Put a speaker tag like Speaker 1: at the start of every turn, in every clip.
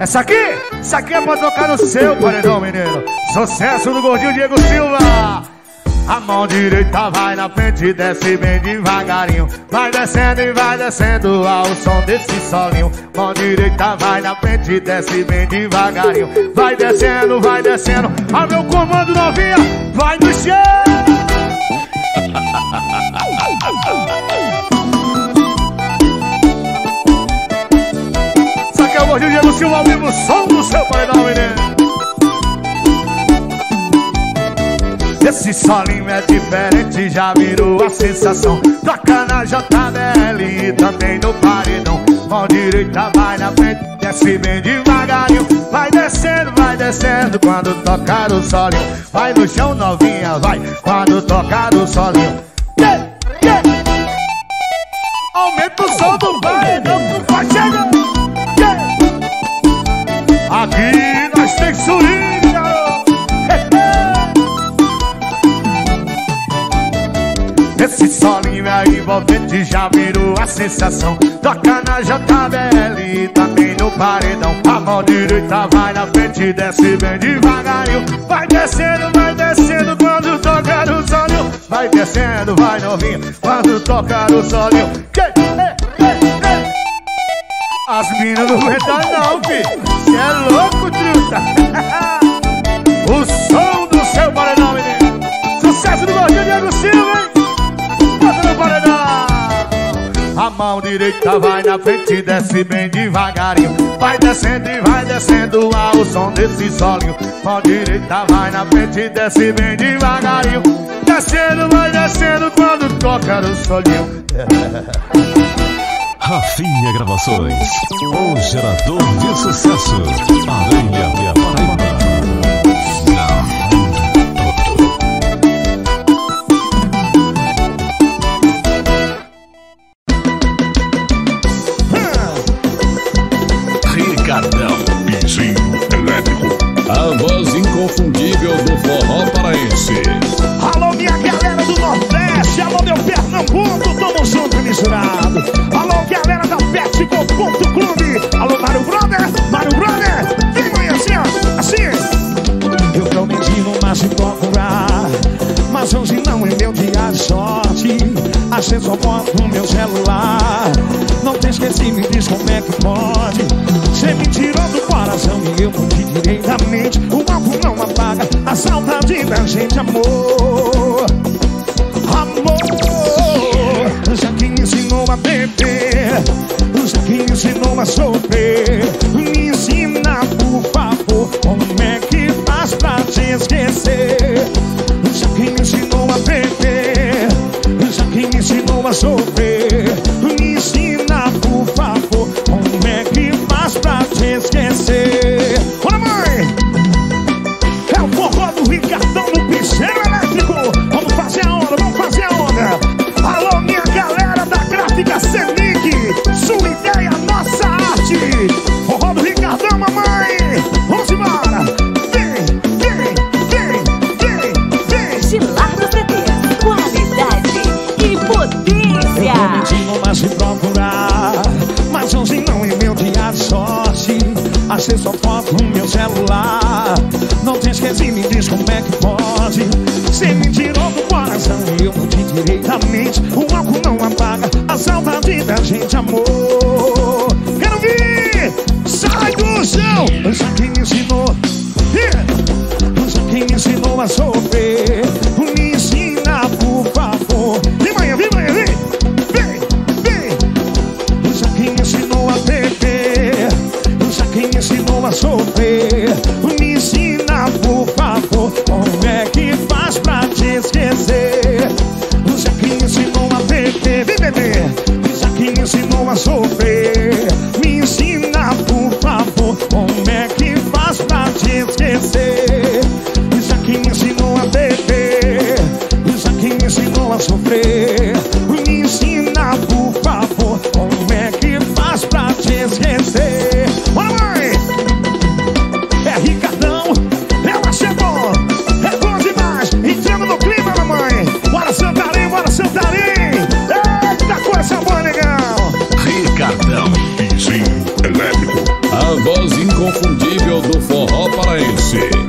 Speaker 1: Essa aqui, essa aqui é pra tocar no seu paredão, menino. Sucesso do gordinho Diego Silva. A mão direita vai na frente e desce bem devagarinho. Vai descendo e vai descendo ao som desse solinho. Mão direita vai na frente e desce bem devagarinho. Vai descendo, vai descendo. A meu comando novinha, vai no chão Isso aqui o Gordinho Diego Silva ao vivo, som do seu paredão, menino. Esse solinho é diferente, já virou a sensação. Toca na JBL e também no paredão. Mão direita vai na frente, desce bem devagarinho. Vai descendo, vai descendo quando tocar o solinho. Vai no chão novinha, vai quando tocar o solinho. Yeah, yeah. Aumenta o som do paredão, vai chegando. Aqui nós tem garoto Esse solinho é envolvente já virou a sensação. Toca na JBL e também no paredão. A mão direita vai na frente desce bem devagarinho. Vai descendo, vai descendo quando tocar o solinho. Vai descendo, vai novinho quando tocar o solinho. As minas não aguentam não, filho. Cê é louco, truta. O som do seu paredão, menino. Sucesso do Gordinho Diego Silva, hein? Bota no paredão. A mão direita vai na frente e desce bem devagarinho. Vai descendo e vai descendo ao som desse solinho. Mão direita vai na frente e desce bem devagarinho. Descendo, vai descendo quando toca no solinho
Speaker 2: Rafinha Gravações, o gerador de sucesso. Aranha
Speaker 3: mas hoje não é meu dia de sorte. Achei sua foto no meu celular, não te esqueci, me diz como é que pode. Você me tirou do coração e eu não te tirei da mente. O álcool não apaga a saudade da gente, amor. Amor, já que ensinou a beber, já que ensinou a sofrer, sofrer, Achei sua foto no meu celular Não te esqueci, me diz como é que pode Você me tirou do coração e eu não te tirei da mente O álcool não apaga a saudade da gente, amor Quero ver! Sai do chão! Já que me ensinou yeah. Já que me ensinou a sofrer ela sofrer. Me ensina, por favor Como é que faz pra te esquecer? Bora, mãe! É Ricardão, é ela chegou É bom demais, entrando no clima, mamãe. Bora Santarém, bora Santarém. Eita coisa boa, negão. Ricardão, vizinho elétrico. A voz inconfundível do forró paraense.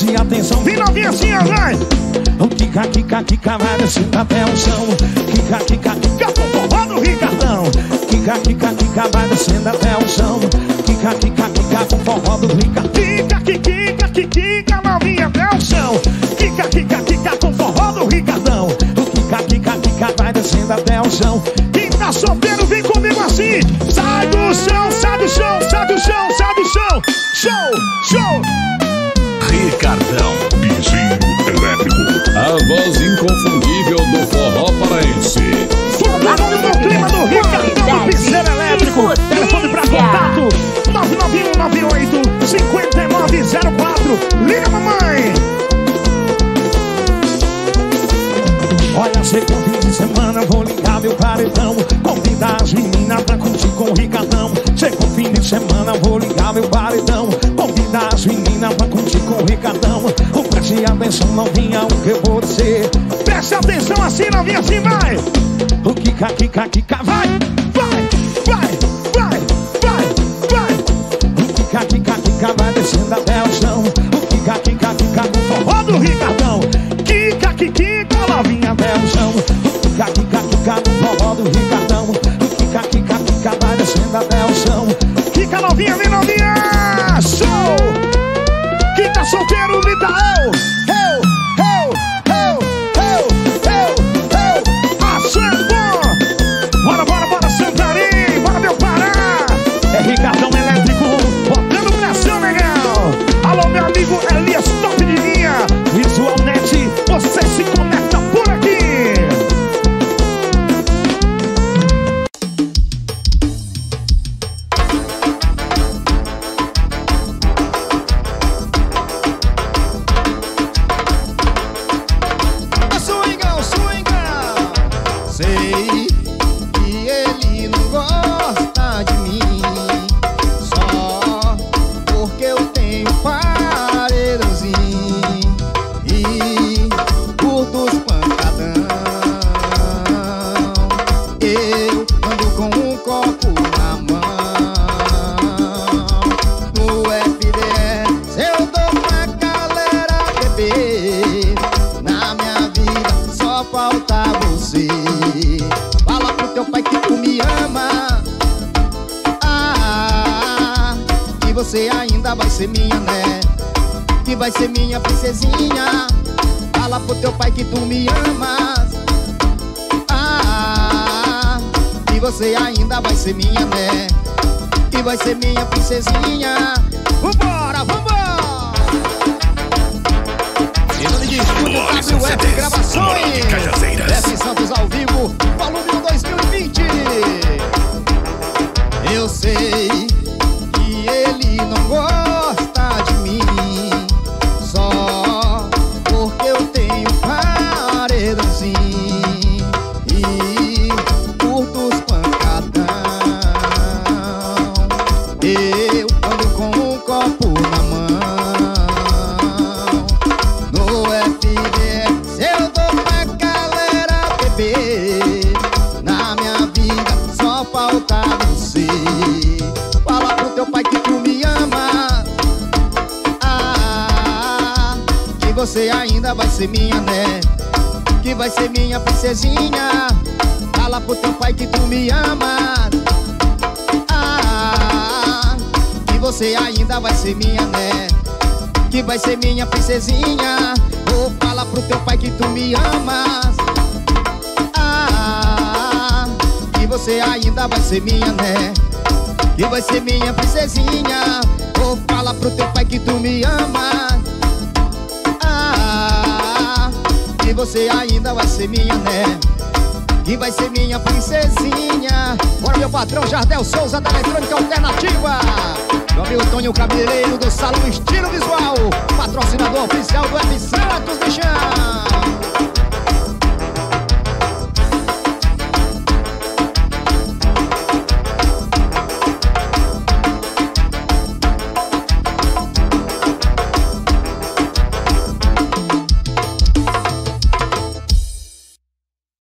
Speaker 3: Preste atenção, novinha assim, ó, vai O Kika, Kika, Kika, vai descendo até o chão Kika, Kika, Kika, com forró do Ricardão Kika, Kika, Kika, vai descendo até o chão Kika, Kika, Kika, com forró do Ricardão Kika, Kika, Kika, novinha até o chão Kika, Kika, Kika, com forró do Ricardão O Kika, Kika, Kika, vai descendo até o chão Olha, chegou fim de semana, vou ligar meu paredão. Convidar as meninas pra curtir com o Ricardão. Chegou fim de semana, vou ligar meu paredão. Convidar as meninas pra curtir com o Ricardão. Oh, preste atenção, novinha, o que eu vou dizer. Preste atenção assim, novinha, assim vai. O Kika, Kika, Kika, vai, vai, vai, vai, vai, vai. O Kika, Kika, Kika, vai descendo até o chão. O Kika, Kika, Kika, com forró do Ricardão. Kika, Kika, novinha até o chão. O Kika, Kika, Kika, com forró do Ricardão. Kika, Kika, Kika, vai descendo até o chão. Kika, novinha, vem novinha, show. Quem tá solteiro, eu, eu, você
Speaker 4: ainda vai ser minha, né? Que vai ser minha princesinha Fala pro teu pai que tu me amas Ah, que você ainda vai ser minha, né? Que vai ser minha princesinha Vambora, vambora! Em nome de Estúdio WF Gravações F Santos ao vivo, volume 1 2020 Eu sei ser minha, né? Que vai ser minha princesinha Fala pro teu pai que tu me ama Ah, que você ainda vai ser minha, né? que vai ser minha princesinha. Vou falar pro teu pai que tu me amas. Ah, que você ainda vai ser minha, né? Que vai ser minha princesinha. Vou falar pro teu pai que tu me amas. Que você ainda vai ser minha, né? Que vai ser minha princesinha. Bora, meu patrão Jardel Souza da Eletrônica Alternativa. Meu amigo Cabeleireiro do Salão Estilo Visual. Patrocinador oficial do F Santos, bichão.